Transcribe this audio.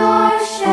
your shadow.